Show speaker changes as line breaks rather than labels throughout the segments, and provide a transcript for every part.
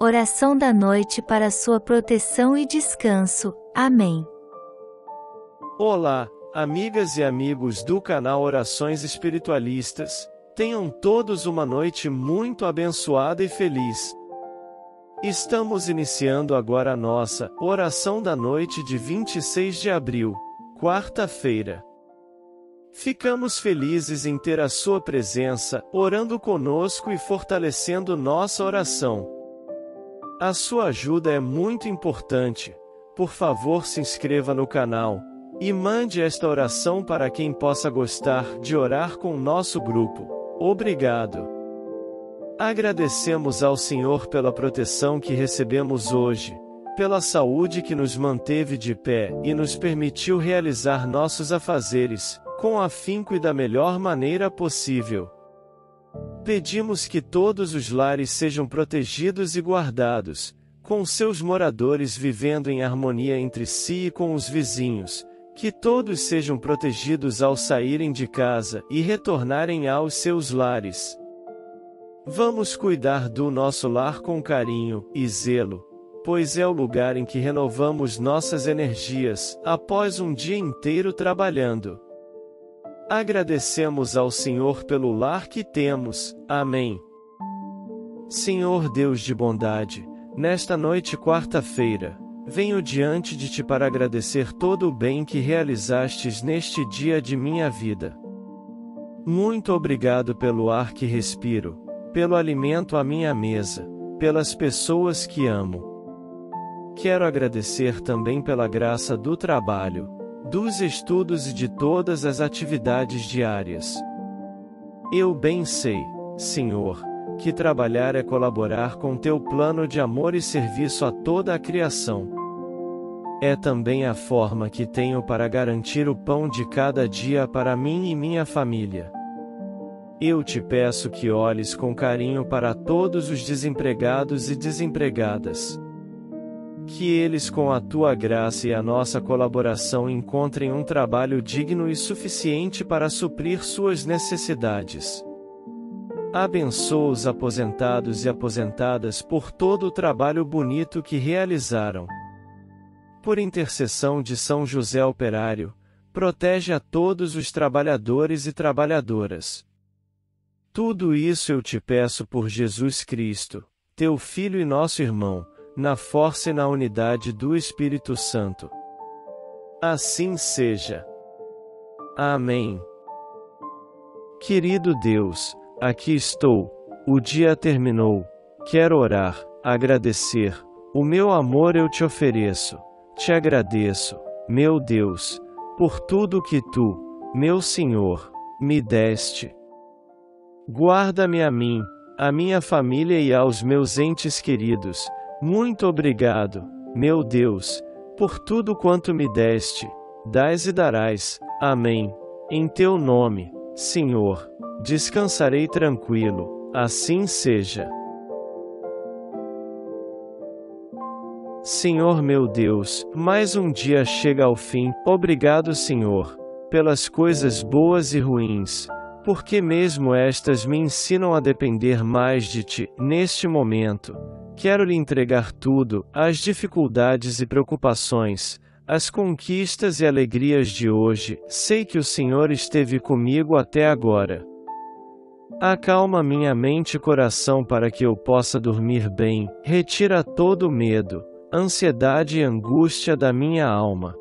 Oração da noite para sua proteção e descanso. Amém.
Olá, amigas e amigos do canal Orações Espiritualistas. Tenham todos uma noite muito abençoada e feliz. Estamos iniciando agora a nossa oração da noite de 26 de abril, quarta-feira. Ficamos felizes em ter a sua presença, orando conosco e fortalecendo nossa oração. A sua ajuda é muito importante. Por favor, se inscreva no canal e mande esta oração para quem possa gostar de orar com nosso grupo. Obrigado. Agradecemos ao Senhor pela proteção que recebemos hoje, pela saúde que nos manteve de pé e nos permitiu realizar nossos afazeres, com afinco e da melhor maneira possível. Pedimos que todos os lares sejam protegidos e guardados, com seus moradores vivendo em harmonia entre si e com os vizinhos, que todos sejam protegidos ao saírem de casa e retornarem aos seus lares. Vamos cuidar do nosso lar com carinho e zelo, pois é o lugar em que renovamos nossas energias após um dia inteiro trabalhando. Agradecemos ao Senhor pelo lar que temos. Amém. Senhor Deus de bondade, nesta noite quarta-feira, venho diante de ti para agradecer todo o bem que realizastes neste dia de minha vida. Muito obrigado pelo ar que respiro, pelo alimento à minha mesa, pelas pessoas que amo. Quero agradecer também pela graça do trabalho, dos estudos e de todas as atividades diárias. Eu bem sei, Senhor, que trabalhar é colaborar com teu plano de amor e serviço a toda a criação. É também a forma que tenho para garantir o pão de cada dia para mim e minha família. Eu te peço que olhes com carinho para todos os desempregados e desempregadas que eles, com a tua graça e a nossa colaboração, encontrem um trabalho digno e suficiente para suprir suas necessidades. Abençoa os aposentados e aposentadas por todo o trabalho bonito que realizaram. Por intercessão de São José Operário, protege a todos os trabalhadores e trabalhadoras. Tudo isso eu te peço por Jesus Cristo, teu Filho e nosso irmão na força e na unidade do Espírito Santo. Assim seja. Amém. Querido Deus, aqui estou, o dia terminou, quero orar, agradecer, o meu amor eu te ofereço, te agradeço, meu Deus, por tudo que tu, meu Senhor, me deste. Guarda-me a mim, a minha família e aos meus entes queridos, muito obrigado, meu Deus, por tudo quanto me deste, dás e darás. Amém. Em teu nome, Senhor, descansarei tranquilo, assim seja. Senhor meu Deus, mais um dia chega ao fim. Obrigado, Senhor, pelas coisas boas e ruins, porque mesmo estas me ensinam a depender mais de ti neste momento. Quero lhe entregar tudo, as dificuldades e preocupações, as conquistas e alegrias de hoje. Sei que o Senhor esteve comigo até agora. Acalma minha mente e coração para que eu possa dormir bem, retira todo medo, ansiedade e angústia da minha alma.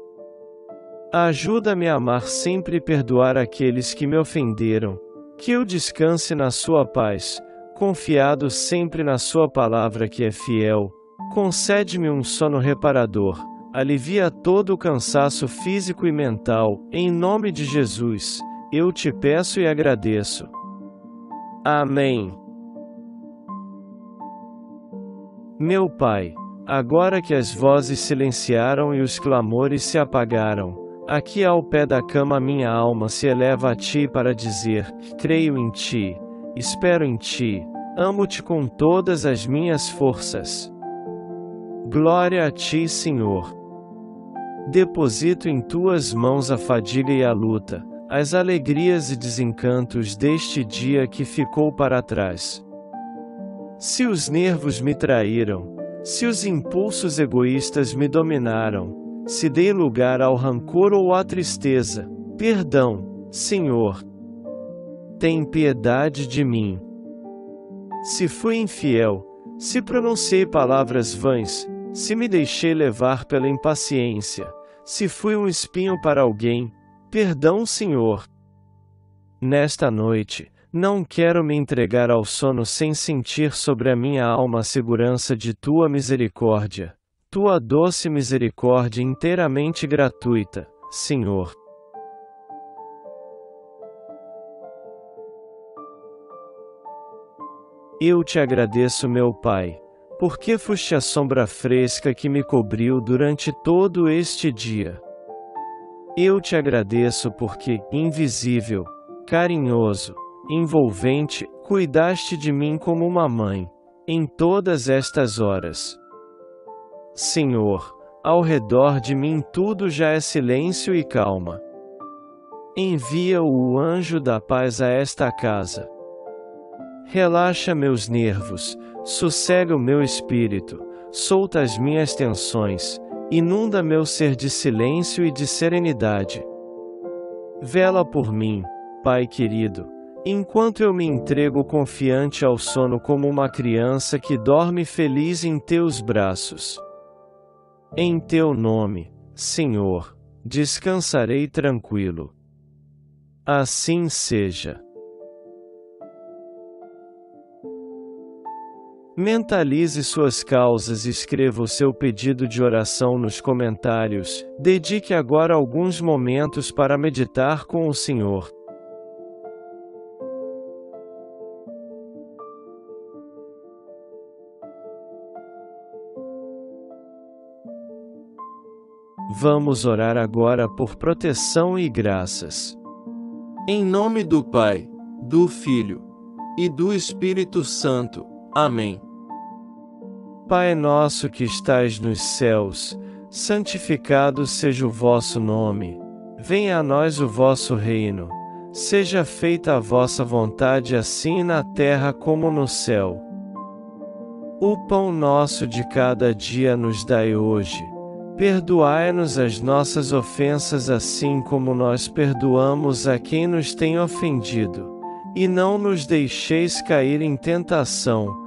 Ajuda-me a amar sempre e perdoar aqueles que me ofenderam, que eu descanse na sua paz, confiado sempre na Sua palavra que é fiel, concede-me um sono reparador, alivia todo o cansaço físico e mental, em nome de Jesus, eu te peço e agradeço. Amém. Meu Pai, agora que as vozes silenciaram e os clamores se apagaram, aqui ao pé da cama minha alma se eleva a Ti para dizer: creio em Ti espero em ti, amo-te com todas as minhas forças. Glória a ti, Senhor. Deposito em tuas mãos a fadiga e a luta, as alegrias e desencantos deste dia que ficou para trás. Se os nervos me traíram, se os impulsos egoístas me dominaram, se dei lugar ao rancor ou à tristeza, perdão, Senhor. Tem piedade de mim. Se fui infiel, se pronunciei palavras vãs, se me deixei levar pela impaciência, se fui um espinho para alguém, perdão, Senhor. Nesta noite, não quero me entregar ao sono sem sentir sobre a minha alma a segurança de tua misericórdia, tua doce misericórdia inteiramente gratuita, Senhor. Eu te agradeço, meu Pai, porque foste a sombra fresca que me cobriu durante todo este dia. Eu te agradeço porque, invisível, carinhoso, envolvente, cuidaste de mim como uma mãe, em todas estas horas. Senhor, ao redor de mim tudo já é silêncio e calma. Envia o anjo da paz a esta casa. Relaxa meus nervos, sossega o meu espírito, solta as minhas tensões, inunda meu ser de silêncio e de serenidade. Vela por mim, Pai querido Enquanto eu me entrego confiante ao sono como uma criança que dorme feliz em teus braços. Em teu nome, Senhor, descansarei tranquilo. Assim seja. Mentalize suas causas e escreva o seu pedido de oração nos comentários. Dedique agora alguns momentos para meditar com o Senhor. Vamos orar agora por proteção e graças. Em nome do Pai, do Filho e do Espírito Santo. Amém. Pai nosso que estais nos céus, santificado seja o vosso nome. Venha a nós o vosso reino. Seja feita a vossa vontade assim na terra como no céu. O pão nosso de cada dia nos dai hoje Perdoai-nos as nossas ofensas assim como nós perdoamos a quem nos tem ofendido. E não nos deixeis cair em tentação,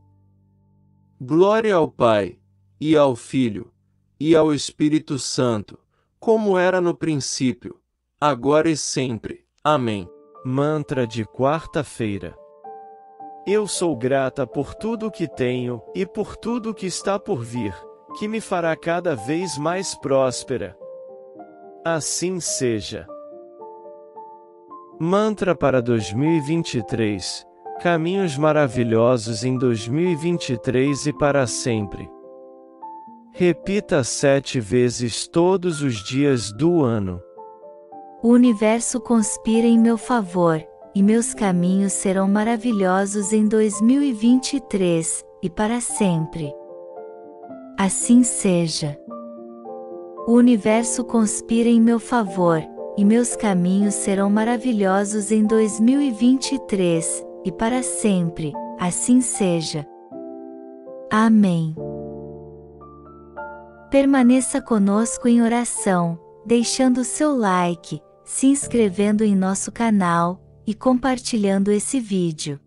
Glória ao Pai, e ao Filho, e ao Espírito Santo, como era no princípio, agora e sempre. Amém. Mantra de quarta-feira. Eu sou grata por tudo que tenho e por tudo que está por vir, que me fará cada vez mais próspera. Assim seja. Mantra para 2023 Caminhos maravilhosos em 2023 e para sempre. Repita sete vezes todos os dias do ano.
O universo conspira em meu favor, e meus caminhos serão maravilhosos em 2023 e para sempre. Assim seja. O universo conspira em meu favor, e meus caminhos serão maravilhosos em 2023 e para sempre, assim seja. Amém. Permaneça conosco em oração, deixando seu like, se inscrevendo em nosso canal e compartilhando esse vídeo.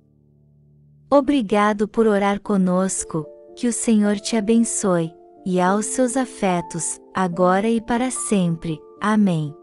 Obrigado por orar conosco, que o Senhor te abençoe e aos seus afetos, agora e para sempre. Amém.